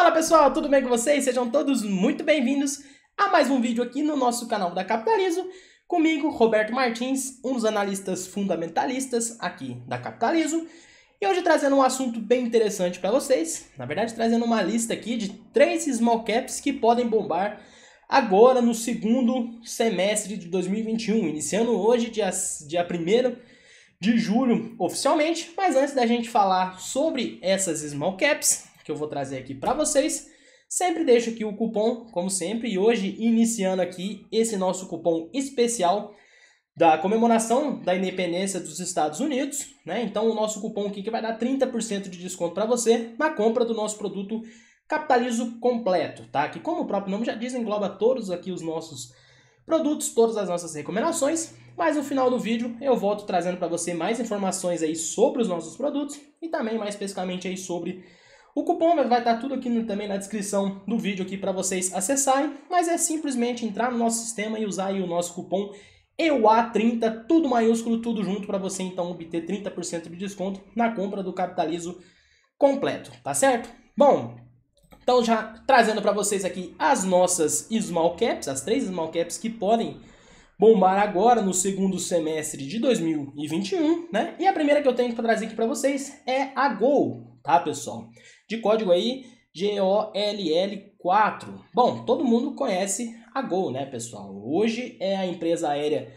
Fala pessoal, tudo bem com vocês? Sejam todos muito bem-vindos a mais um vídeo aqui no nosso canal da Capitalizo. Comigo, Roberto Martins, um dos analistas fundamentalistas aqui da Capitalizo. E hoje trazendo um assunto bem interessante para vocês. Na verdade, trazendo uma lista aqui de três small caps que podem bombar agora no segundo semestre de 2021, iniciando hoje, dia, dia 1 de julho, oficialmente. Mas antes da gente falar sobre essas small caps, que eu vou trazer aqui para vocês. Sempre deixo aqui o cupom, como sempre, e hoje iniciando aqui esse nosso cupom especial da comemoração da independência dos Estados Unidos, né? Então o nosso cupom aqui que vai dar 30% de desconto para você na compra do nosso produto Capitalizo completo, tá? Que como o próprio nome já diz, engloba todos aqui os nossos produtos, todas as nossas recomendações, mas no final do vídeo eu volto trazendo para você mais informações aí sobre os nossos produtos e também mais especificamente aí sobre o cupom vai estar tudo aqui também na descrição do vídeo aqui para vocês acessarem, mas é simplesmente entrar no nosso sistema e usar o nosso cupom EUA30, tudo maiúsculo, tudo junto para você então obter 30% de desconto na compra do Capitalizo completo, tá certo? Bom, então já trazendo para vocês aqui as nossas small caps, as três small caps que podem bombar agora no segundo semestre de 2021, né? E a primeira que eu tenho para trazer aqui para vocês é a Gol, tá, pessoal? De código aí GOLL4. Bom, todo mundo conhece a Gol, né, pessoal? Hoje é a empresa aérea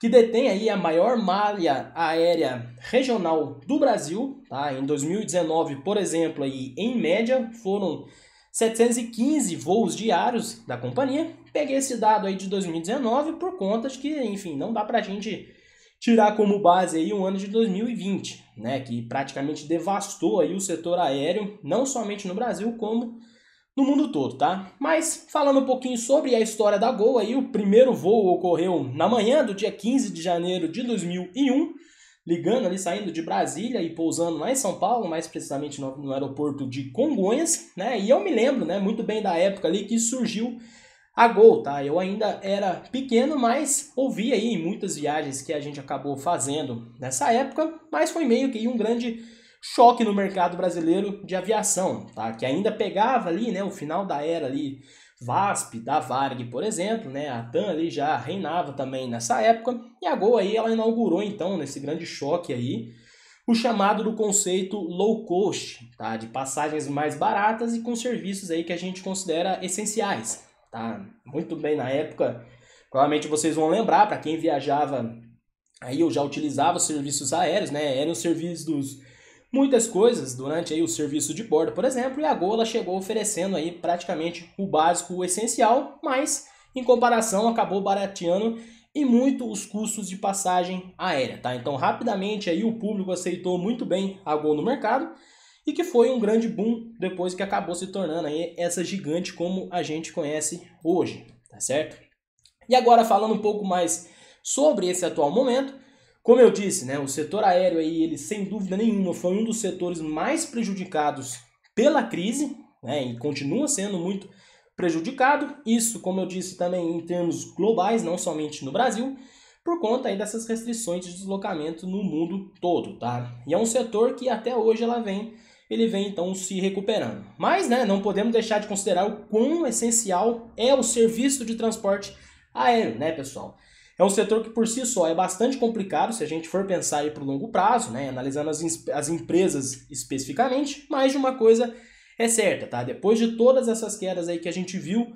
que detém aí a maior malha aérea regional do Brasil, tá? Em 2019, por exemplo, aí em média foram 715 voos diários da companhia. Peguei esse dado aí de 2019 por conta de que, enfim, não dá pra gente tirar como base aí o ano de 2020, né, que praticamente devastou aí o setor aéreo, não somente no Brasil, como no mundo todo, tá? Mas falando um pouquinho sobre a história da Gol, aí o primeiro voo ocorreu na manhã do dia 15 de janeiro de 2001, ligando ali, saindo de Brasília e pousando lá em São Paulo, mais precisamente no, no aeroporto de Congonhas, né? E eu me lembro, né, muito bem da época ali que surgiu a Gol, tá? Eu ainda era pequeno, mas ouvi aí muitas viagens que a gente acabou fazendo nessa época, mas foi meio que um grande choque no mercado brasileiro de aviação, tá? Que ainda pegava ali, né, o final da era ali VASP, da Varg, por exemplo, né? A TAM ali já reinava também nessa época, e a Gol aí ela inaugurou então nesse grande choque aí o chamado do conceito low cost, tá? De passagens mais baratas e com serviços aí que a gente considera essenciais, tá? Muito bem na época, provavelmente vocês vão lembrar, para quem viajava aí eu já utilizava os serviços aéreos, né? Eram serviços muitas coisas durante aí o serviço de bordo, por exemplo, e a Gol chegou oferecendo aí praticamente o básico, o essencial, mas em comparação acabou barateando e muito os custos de passagem aérea, tá? Então rapidamente aí o público aceitou muito bem a Gol no mercado e que foi um grande boom depois que acabou se tornando aí essa gigante como a gente conhece hoje, tá certo? E agora falando um pouco mais sobre esse atual momento, como eu disse, né, o setor aéreo aí, ele sem dúvida nenhuma foi um dos setores mais prejudicados pela crise, né, e continua sendo muito prejudicado. Isso, como eu disse também em termos globais, não somente no Brasil, por conta aí dessas restrições de deslocamento no mundo todo, tá? E é um setor que até hoje ela vem, ele vem então se recuperando. Mas, né, não podemos deixar de considerar o quão essencial é o serviço de transporte aéreo, né, pessoal? É um setor que por si só é bastante complicado se a gente for pensar para o longo prazo, né, analisando as, as empresas especificamente, mas de uma coisa é certa, tá? Depois de todas essas quedas aí que a gente viu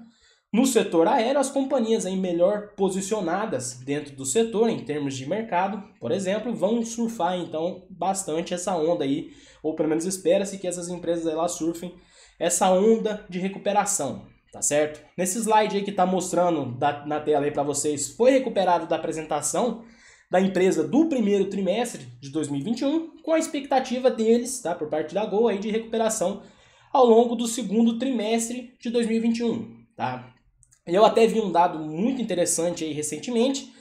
no setor aéreo, as companhias aí melhor posicionadas dentro do setor em termos de mercado, por exemplo, vão surfar então bastante essa onda aí, ou pelo menos espera-se que essas empresas elas surfem essa onda de recuperação tá certo? Nesse slide aí que está mostrando da, na tela aí para vocês, foi recuperado da apresentação da empresa do primeiro trimestre de 2021, com a expectativa deles, tá, por parte da Gol aí de recuperação ao longo do segundo trimestre de 2021, tá? Eu até vi um dado muito interessante aí recentemente,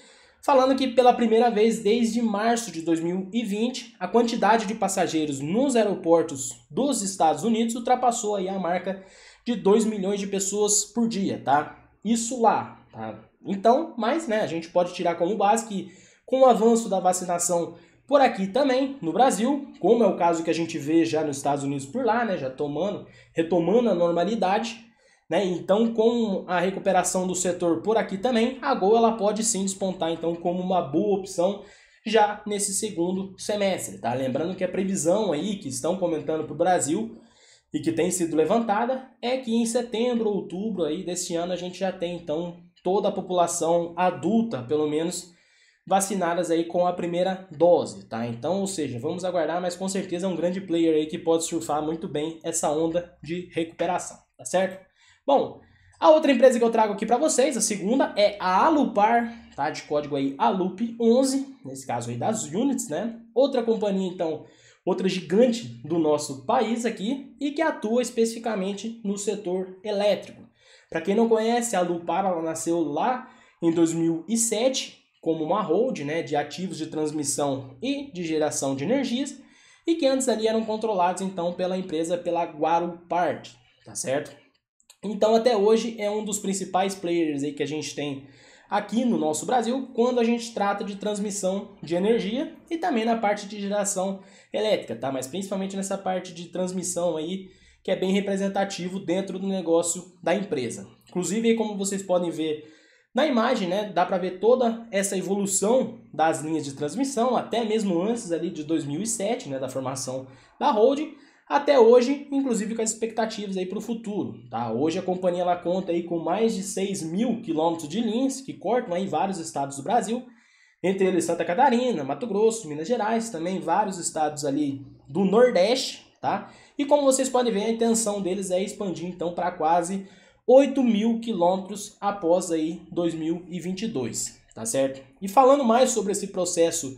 falando que pela primeira vez desde março de 2020, a quantidade de passageiros nos aeroportos dos Estados Unidos ultrapassou aí a marca de 2 milhões de pessoas por dia, tá? Isso lá, tá? Então, mas, né, a gente pode tirar como base que com o avanço da vacinação por aqui também, no Brasil, como é o caso que a gente vê já nos Estados Unidos por lá, né, já tomando, retomando a normalidade, né? Então, com a recuperação do setor por aqui também, a Gol ela pode sim despontar então como uma boa opção já nesse segundo semestre, tá? Lembrando que a previsão aí que estão comentando para o Brasil e que tem sido levantada é que em setembro, outubro aí desse ano a gente já tem então toda a população adulta, pelo menos vacinadas aí com a primeira dose, tá? Então, ou seja, vamos aguardar, mas com certeza é um grande player aí que pode surfar muito bem essa onda de recuperação, tá certo? Bom, a outra empresa que eu trago aqui para vocês, a segunda é a Alupar, tá? De código aí Alup11, nesse caso aí das units, né? Outra companhia então, outra gigante do nosso país aqui e que atua especificamente no setor elétrico. Para quem não conhece, a Alupar ela nasceu lá em 2007 como uma hold, né, de ativos de transmissão e de geração de energias e que antes ali eram controlados então pela empresa pela Guarupart, tá certo? Então, até hoje, é um dos principais players aí que a gente tem aqui no nosso Brasil quando a gente trata de transmissão de energia e também na parte de geração elétrica, tá? Mas principalmente nessa parte de transmissão aí, que é bem representativo dentro do negócio da empresa. Inclusive, como vocês podem ver na imagem, né, dá para ver toda essa evolução das linhas de transmissão, até mesmo antes ali de 2007, né, da formação da holding, até hoje, inclusive com as expectativas aí para o futuro. Tá? Hoje a companhia ela conta aí com mais de 6 mil quilômetros de linhas que cortam aí vários estados do Brasil, entre eles Santa Catarina, Mato Grosso, Minas Gerais, também vários estados ali do Nordeste, tá? E como vocês podem ver, a intenção deles é expandir então para quase 8 mil quilômetros após aí 2022, tá certo? E falando mais sobre esse processo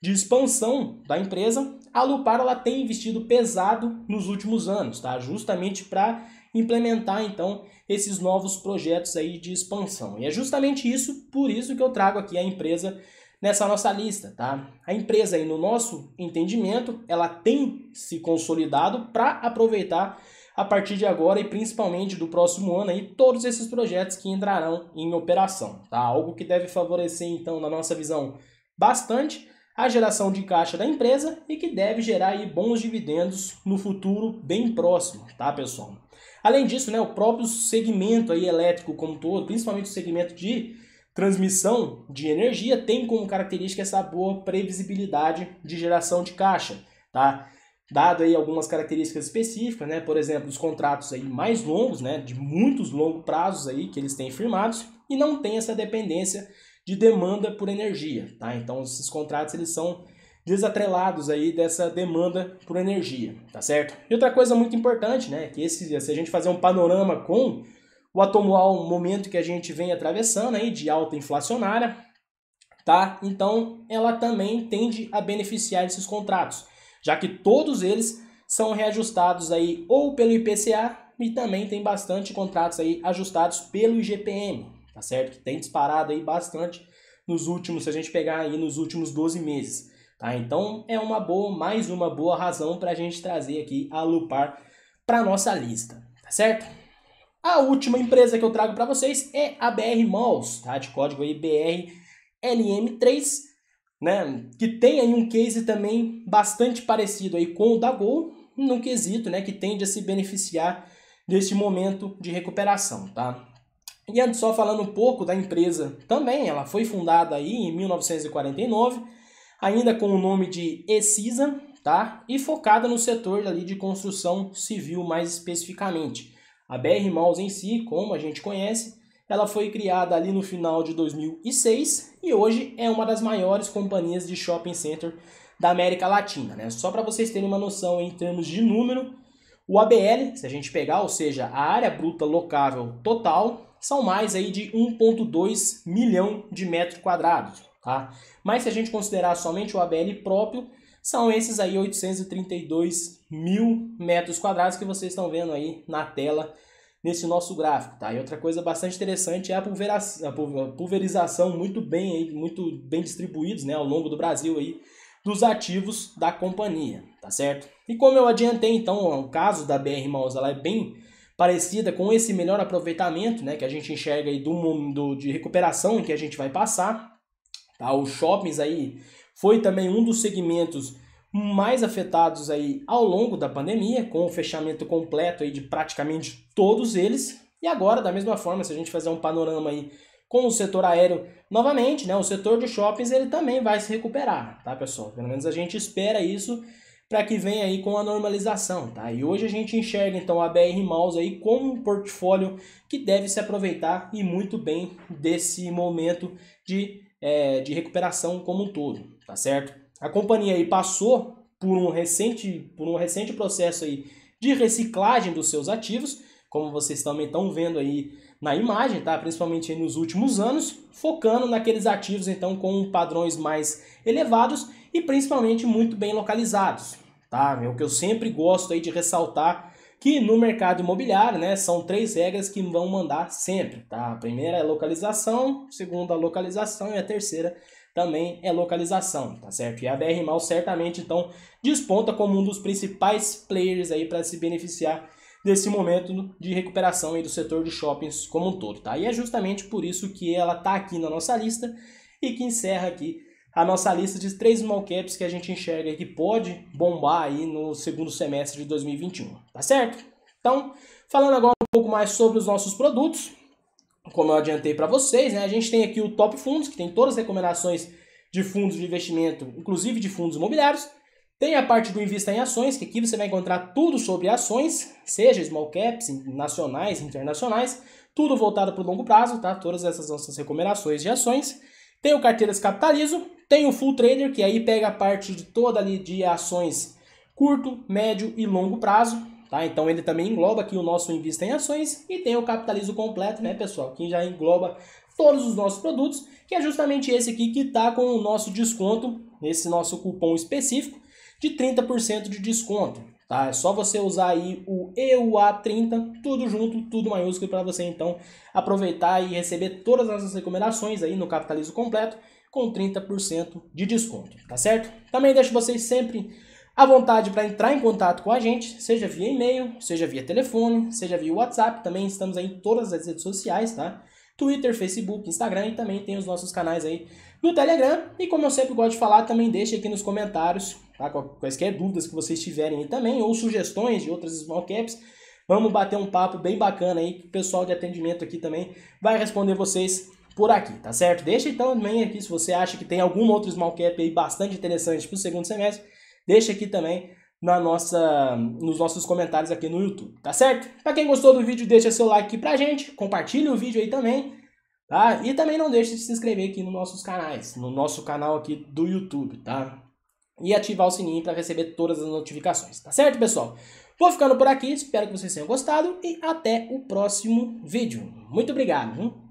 de expansão da empresa, a Lupar ela tem investido pesado nos últimos anos, tá? Justamente para implementar então esses novos projetos aí de expansão. E é justamente isso, por isso que eu trago aqui a empresa nessa nossa lista, tá? A empresa aí no nosso entendimento, ela tem se consolidado para aproveitar a partir de agora e principalmente do próximo ano aí todos esses projetos que entrarão em operação, tá? Algo que deve favorecer então na nossa visão bastante a geração de caixa da empresa e que deve gerar aí bons dividendos no futuro bem próximo, tá, pessoal? Além disso, né, o próprio segmento aí elétrico como todo, principalmente o segmento de transmissão de energia, tem como característica essa boa previsibilidade de geração de caixa, tá? Dado aí algumas características específicas, né? Por exemplo, os contratos aí mais longos, né? De muitos longos prazos aí que eles têm firmados e não tem essa dependência de demanda por energia, tá? Então esses contratos eles são desatrelados aí dessa demanda por energia, tá certo? E outra coisa muito importante, né, que esse, se a gente fazer um panorama com o atual momento que a gente vem atravessando aí de alta inflacionária, tá? Então ela também tende a beneficiar esses contratos, já que todos eles são reajustados aí ou pelo IPCA e também tem bastante contratos aí ajustados pelo IGPM, tá certo? Que tem disparado aí bastante nos últimos, se a gente pegar aí nos últimos 12 meses, tá? Então é uma boa, mais uma boa razão para a gente trazer aqui a Lupar para nossa lista, tá certo? A última empresa que eu trago para vocês é a BR Malls, tá? De código aí BRLM3, né? Que tem aí um case também bastante parecido aí com o da Gol, no quesito, né? Que tende a se beneficiar desse momento de recuperação, tá? E antes só falando um pouco da empresa também, ela foi fundada aí em 1949, ainda com o nome de Ecisa, tá? E focada no setor ali de construção civil mais especificamente. A BR Malls em si, como a gente conhece, ela foi criada ali no final de 2006 e hoje é uma das maiores companhias de shopping center da América Latina, né? Só para vocês terem uma noção em termos de número, o ABL, se a gente pegar, ou seja, a área bruta locável total, são mais aí de 1,2 milhão de metros quadrados, tá? Mas se a gente considerar somente o ABL próprio, são esses aí 832 mil metros quadrados que vocês estão vendo aí na tela nesse nosso gráfico, tá? E outra coisa bastante interessante é a, pulverização muito bem muito bem distribuídos, né, ao longo do Brasil aí dos ativos da companhia, tá certo? E como eu adiantei, então, o caso da BR Malls, ela é bem parecida com esse melhor aproveitamento, né, que a gente enxerga aí do, do de recuperação em que a gente vai passar, tá? Os shoppings aí foi também um dos segmentos mais afetados aí ao longo da pandemia, com o fechamento completo aí de praticamente todos eles. E agora, da mesma forma, se a gente fazer um panorama aí com o setor aéreo novamente, né, o setor de shoppings ele também vai se recuperar, tá, pessoal? Pelo menos a gente espera isso para que venha aí com a normalização, tá? E hoje a gente enxerga então a BR Malls aí como um portfólio que deve se aproveitar e muito bem desse momento de, é, de recuperação como um todo, tá certo? A companhia aí passou por um recente, por um recente processo aí de reciclagem dos seus ativos, como vocês também estão vendo aí na imagem, tá? Principalmente nos últimos anos, focando naqueles ativos então com padrões mais elevados e principalmente muito bem localizados, tá? É o que eu sempre gosto aí de ressaltar que no mercado imobiliário, né, são três regras que vão mandar sempre, tá? A primeira é localização, a segunda localização e a terceira também é localização, tá certo? E a BR Mal certamente então desponta como um dos principais players aí para se beneficiar desse momento de recuperação aí do setor de shoppings como um todo, tá? E é justamente por isso que ela tá aqui na nossa lista e que encerra aqui a nossa lista de três small caps que a gente enxerga que pode bombar aí no segundo semestre de 2021, tá certo? Então, falando agora um pouco mais sobre os nossos produtos, como eu adiantei para vocês, né, a gente tem aqui o Top Fundos, que tem todas as recomendações de fundos de investimento, inclusive de fundos imobiliários. Tem a parte do Invista em Ações, que aqui você vai encontrar tudo sobre ações, seja small caps, nacionais, internacionais, tudo voltado para o longo prazo, tá? Todas essas nossas recomendações de ações. Tem o Carteiras Capitalizo, tem o Full Trader, que aí pega a parte de toda ali de ações curto, médio e longo prazo, Tá? Então ele também engloba aqui o nosso Invista em Ações e tem o Capitalizo Completo, né, pessoal? Que já engloba todos os nossos produtos, que é justamente esse aqui que está com o nosso desconto, esse nosso cupom específico, de 30% de desconto. Tá? É só você usar aí o EUA30, tudo junto, tudo maiúsculo, para você então aproveitar e receber todas as nossas recomendações aí no Capitalizo Completo com 30% de desconto, tá certo? Também deixo vocês sempre à vontade para entrar em contato com a gente, seja via e-mail, seja via telefone, seja via WhatsApp, também estamos aí em todas as redes sociais, tá? Twitter, Facebook, Instagram e também tem os nossos canais aí no Telegram. E como eu sempre gosto de falar, também deixe aqui nos comentários, tá? Quaisquer dúvidas que vocês tiverem aí também, ou sugestões de outras small caps. Vamos bater um papo bem bacana aí, que o pessoal de atendimento aqui também vai responder vocês por aqui, tá certo? Deixa então também aqui se você acha que tem algum outro small cap aí bastante interessante para o segundo semestre deixa aqui também na nossa, nos nossos comentários aqui no YouTube, tá certo? Para quem gostou do vídeo, deixa seu like aqui pra gente, compartilhe o vídeo aí também, tá? E também não deixe de se inscrever aqui nos nossos canais, no nosso canal aqui do YouTube, tá? E ativar o sininho para receber todas as notificações, tá certo, pessoal? Vou ficando por aqui, espero que vocês tenham gostado e até o próximo vídeo. Muito obrigado! Hein?